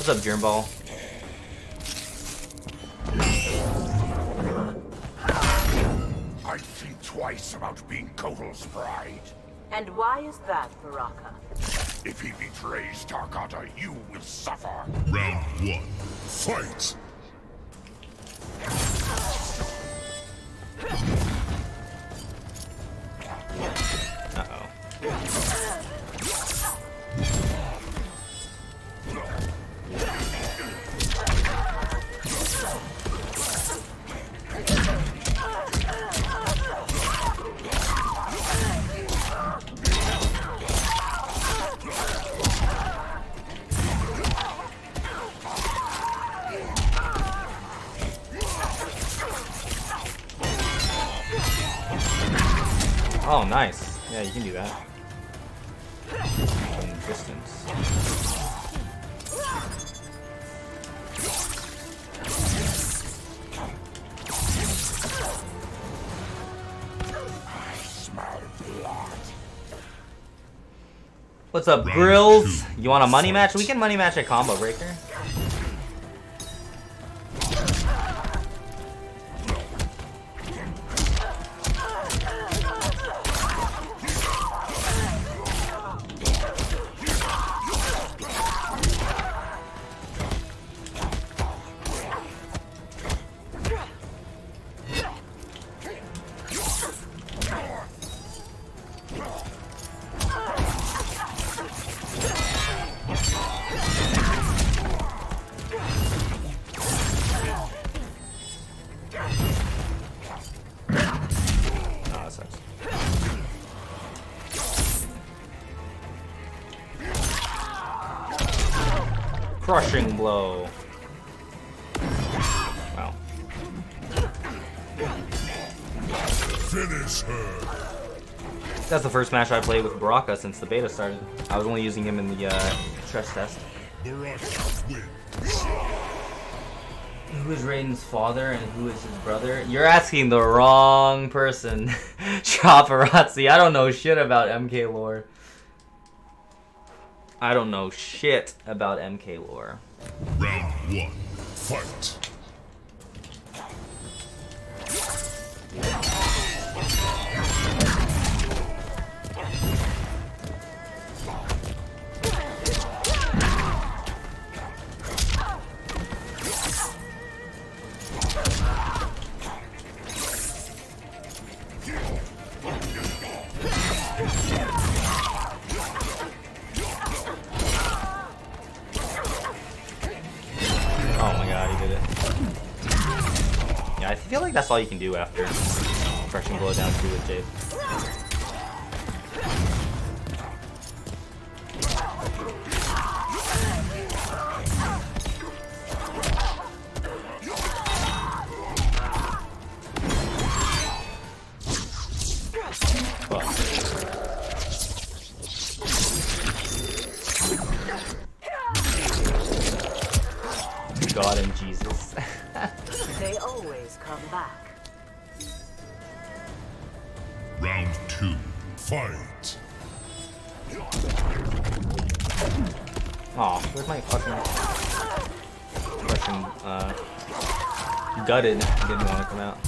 What's up, Germ Ball? I'd think twice about being Kotal's bride. And why is that, Baraka? If he betrays Tarkata, you will suffer. Round one. Fight! What's up, Round Grills? two. You want a money match? We can money match a combo breaker. Crushing blow. Wow. Finish her! That's the first match I played with Baraka since the beta started. I was only using him in the uh, stress test. Who is Raiden's father and who is his brother? You're asking the wrong person. Chopperazzi. I don't know shit about MK lore. I don't know shit about MK lore. Round one. Fight! Like that's all you can do after crushing blow down two with Jade. God and Jesus. They always come back. Round two. Fight! Aw, where's my fucking fucking uh gutted didn't want to come out.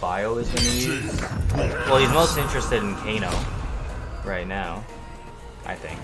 Bio is going to use? Well, he's most interested in Kano right now, I think.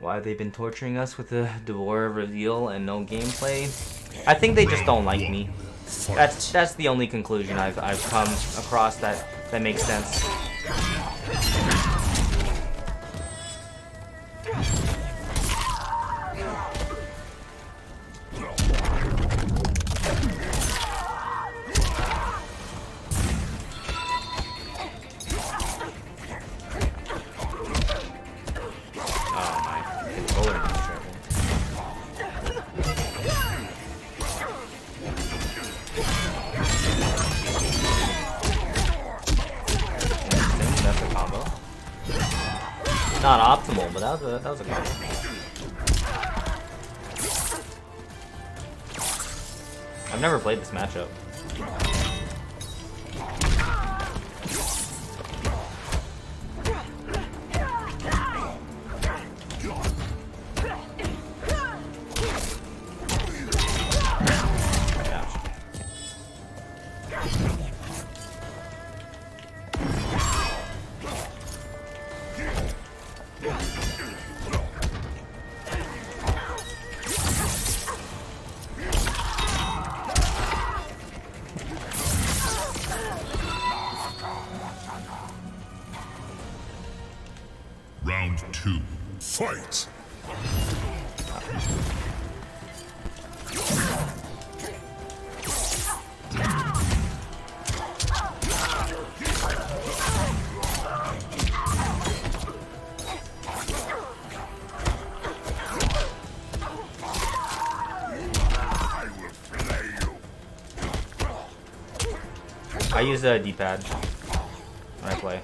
Why have they been torturing us with the D'Vorah reveal and no gameplay? I think they just don't like me. That's that's the only conclusion I've I've come across that that makes sense. Was a that was a good one. I've never played this matchup. Ouch. Round Fight. I use a D-pad when I play.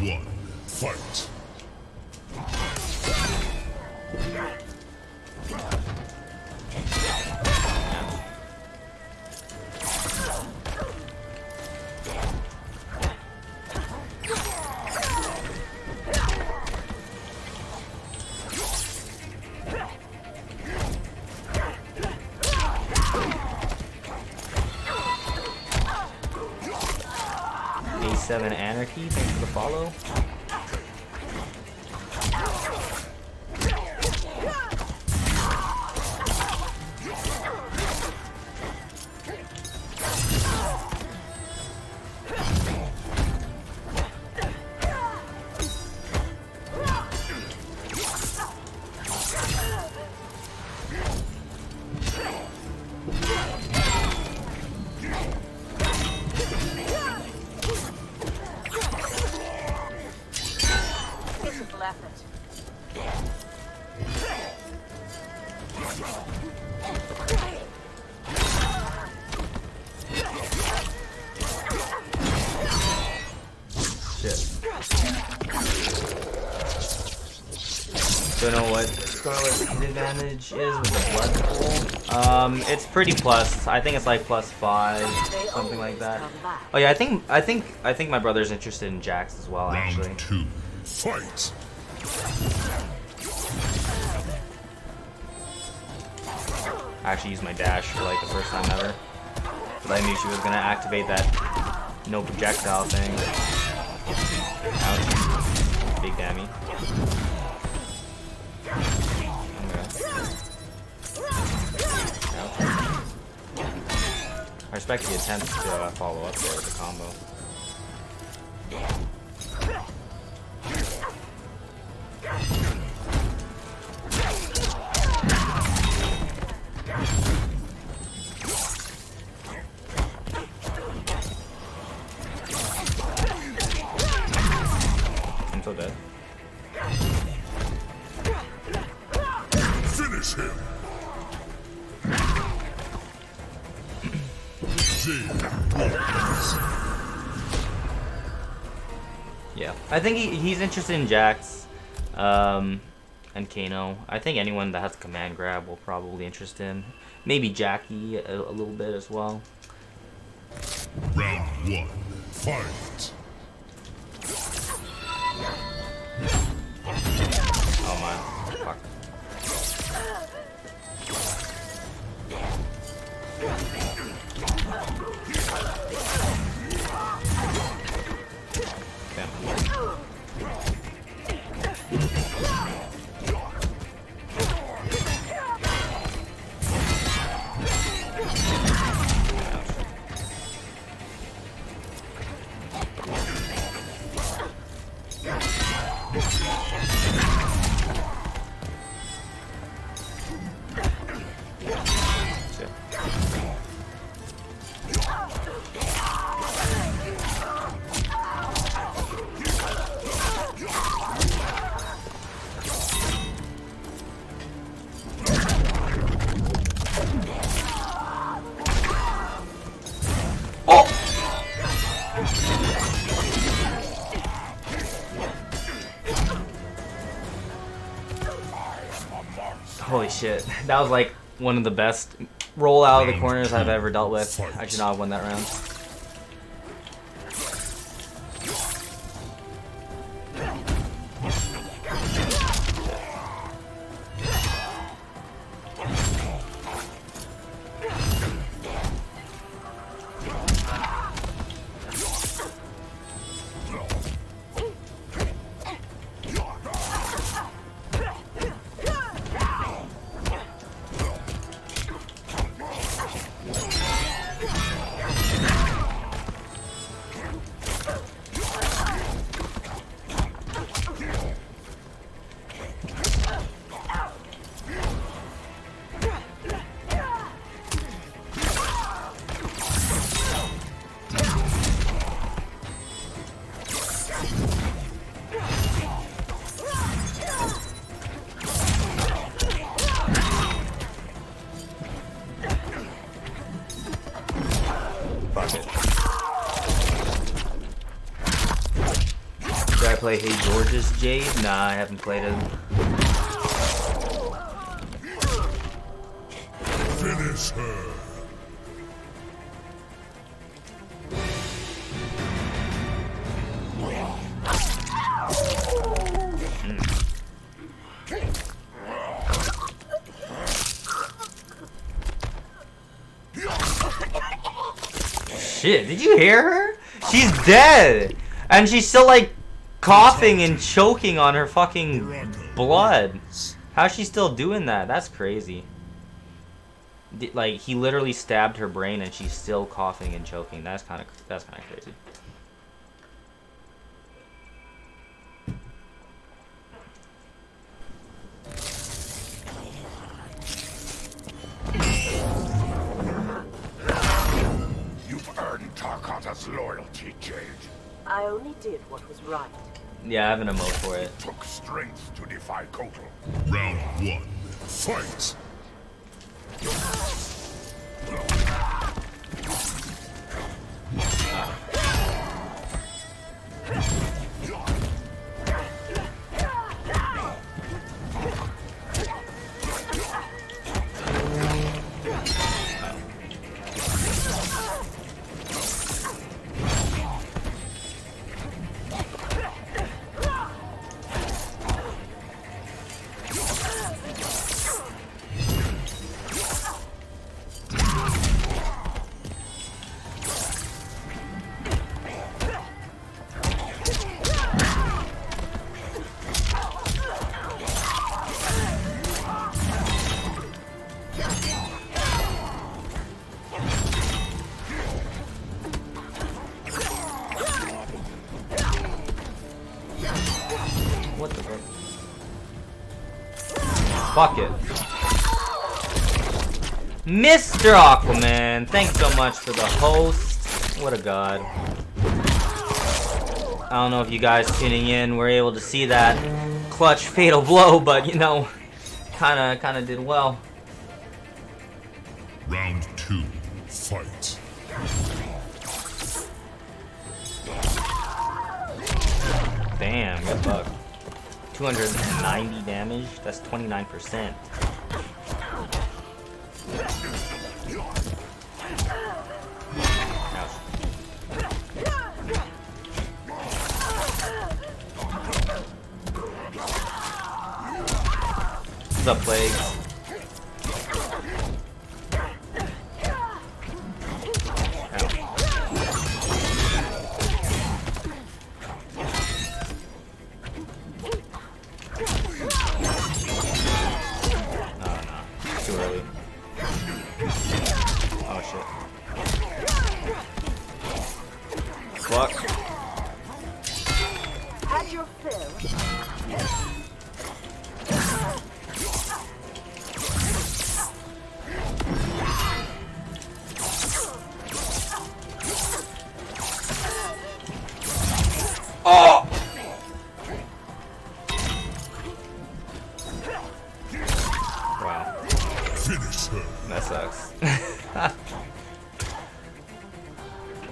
One. Fight. A7 Anarchy, follow. Don't know what Skarlet's advantage is with the blood pool. Um, it's pretty plus. I think it's like plus five, something like that. Oh yeah, I think I think I think my brother's interested in Jax as well. Actually, Round two. Fight. I actually used my dash for like the first time ever. But I knew she was gonna activate that no projectile thing. I respect the attempt to uh, follow up there with the combo. Dead. Finish him. Yeah, I think he, he's interested in Jax, um, and Kano. I think anyone that has command grab will probably interest him. Maybe Jacqui a, a little bit as well. Round one. Fight. Shit. That was like one of the best roll out of the corners I've ever dealt with. I should not have won that round. Play Hey George's Jade? Nah, I haven't played it. Finish her. Shit, did you hear her? She's dead! And she's still like coughing and choking on her fucking blood. How's she still doing that? That's crazy. Like he literally stabbed her brain and she's still coughing and choking. That's kind of that's kind of crazy. You've earned Tarkata's loyalty, Jade. I only did what was right. Yeah, I have an emote for it. Took strength to defy Kotal. Round one. Fight. Fuck it. Mr. Aquaman, thanks so much for the host. What a god. I don't know if you guys tuning in were able to see that clutch fatal blow, but you know, kinda kinda did well. Round two. Fight. Damn, good luck. 290 damage. That's 29%. What's up, plague?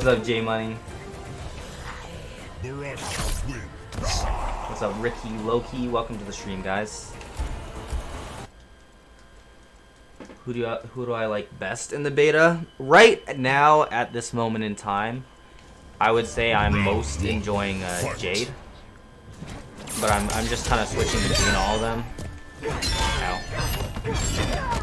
What's up, J Money? What's up, Ricky Loki? Welcome to the stream, guys. Who do I, who do I like best in the beta? Right now, at this moment in time, I would say I'm most enjoying uh, Jade, but I'm I'm just kind of switching between all of them. Ow.